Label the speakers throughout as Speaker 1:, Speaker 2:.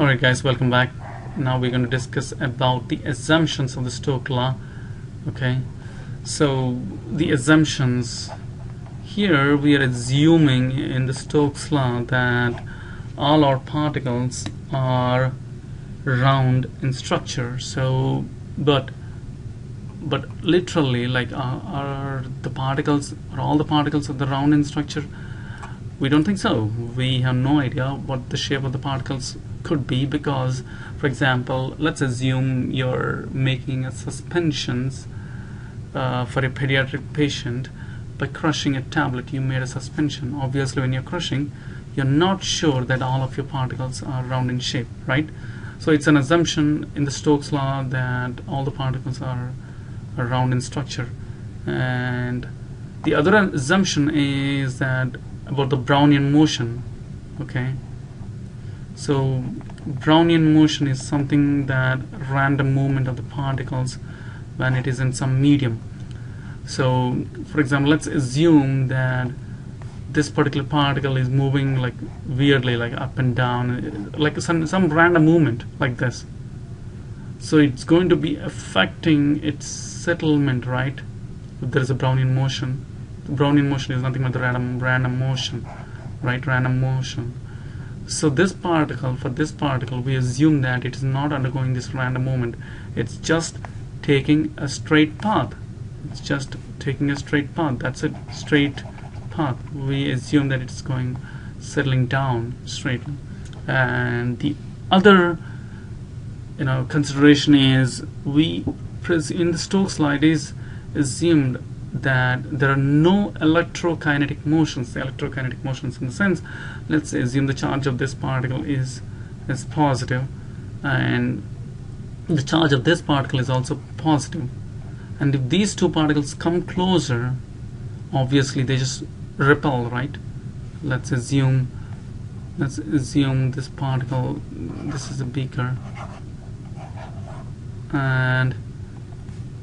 Speaker 1: Alright guys, welcome back. Now we're going to discuss about the assumptions of the Stokes law. Okay, so the assumptions here we are assuming in the Stokes law that all our particles are round in structure. So, but but literally, like, are, are the particles are all the particles of the round in structure? We don't think so. We have no idea what the shape of the particles could be because, for example, let's assume you're making a suspensions uh, for a pediatric patient by crushing a tablet. You made a suspension. Obviously, when you're crushing, you're not sure that all of your particles are round in shape, right? So it's an assumption in the Stokes law that all the particles are, are round in structure, and the other assumption is that about the Brownian motion okay so Brownian motion is something that random movement of the particles when it is in some medium. So for example let's assume that this particular particle is moving like weirdly like up and down uh, like some, some random movement like this. So it's going to be affecting its settlement right? If there is a Brownian motion. Brownian motion is nothing but the random random motion right? Random motion so this particle for this particle we assume that it is not undergoing this random movement it's just taking a straight path. It's just taking a straight path. That's a straight path. We assume that it's going settling down straight. And the other you know consideration is we in the Stokes slide is assumed that there are no electrokinetic motions, electrokinetic motions in the sense, let's assume the charge of this particle is is positive and the charge of this particle is also positive. And if these two particles come closer obviously they just repel right? Let's assume let's assume this particle this is a beaker. And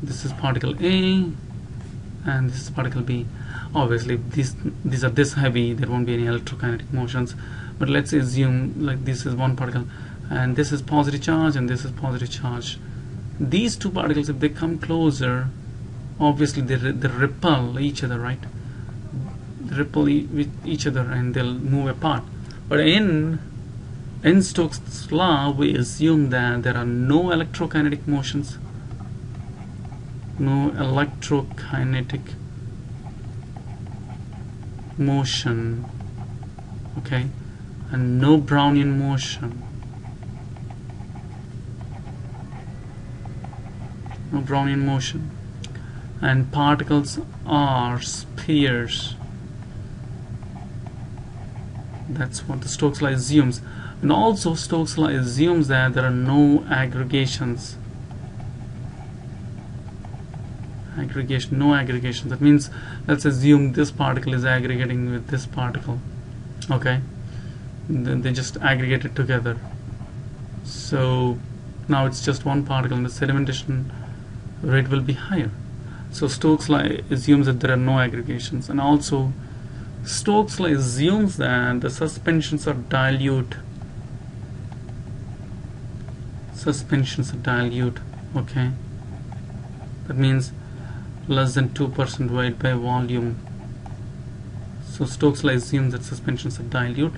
Speaker 1: this is particle A and this is particle B. Obviously these these are this heavy there won't be any electrokinetic motions but let's assume like this is one particle and this is positive charge and this is positive charge. These two particles if they come closer obviously they, they repel each other right? They repel e with each other and they'll move apart. But in in Stokes law we assume that there are no electrokinetic motions no electrokinetic motion okay? And no Brownian motion. No Brownian motion. And particles are spheres. That's what the Stokes law assumes and also Stokes law assumes that there are no aggregations aggregation no aggregation. That means let's assume this particle is aggregating with this particle okay? Then they just aggregate it together. So now it's just one particle and the sedimentation rate will be higher. So Stokes law assumes that there are no aggregations. And also Stokes law assumes that the suspensions are dilute. Suspensions are dilute okay? That means less than 2% weight by volume. So Stokes law assumes that suspensions are dilute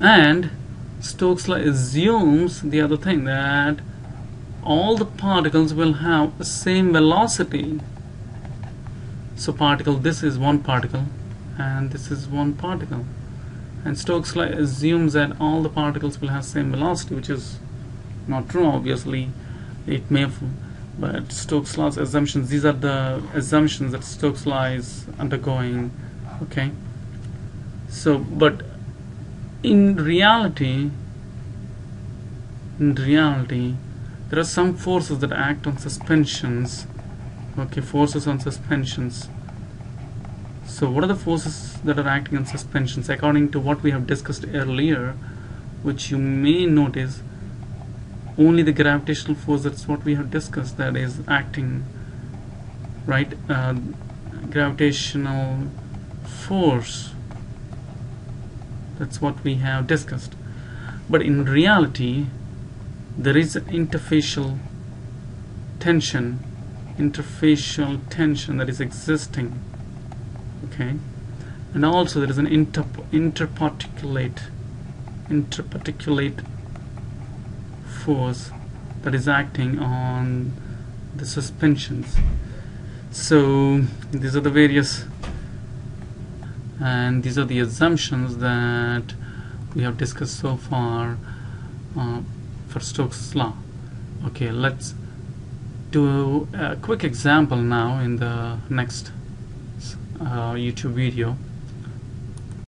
Speaker 1: and Stokes law assumes the other thing that all the particles will have the same velocity. So particle this is one particle and this is one particle and Stokes law assumes that all the particles will have same velocity which is not true obviously it may but Stokes law's assumptions these are the assumptions that Stokes law is undergoing okay? So but in reality in reality there are some forces that act on suspensions okay forces on suspensions. So what are the forces that are acting on suspensions? According to what we have discussed earlier which you may notice only the gravitational force that's what we have discussed that is acting right? Uh, gravitational force. That's what we have discussed. But in reality there is an interfacial tension interfacial tension that is existing okay? And also there is an inter interparticulate interparticulate force that is acting on the suspensions. So these are the various and these are the assumptions that we have discussed so far uh, for Stokes law. Okay let's do a quick example now in the next uh, YouTube video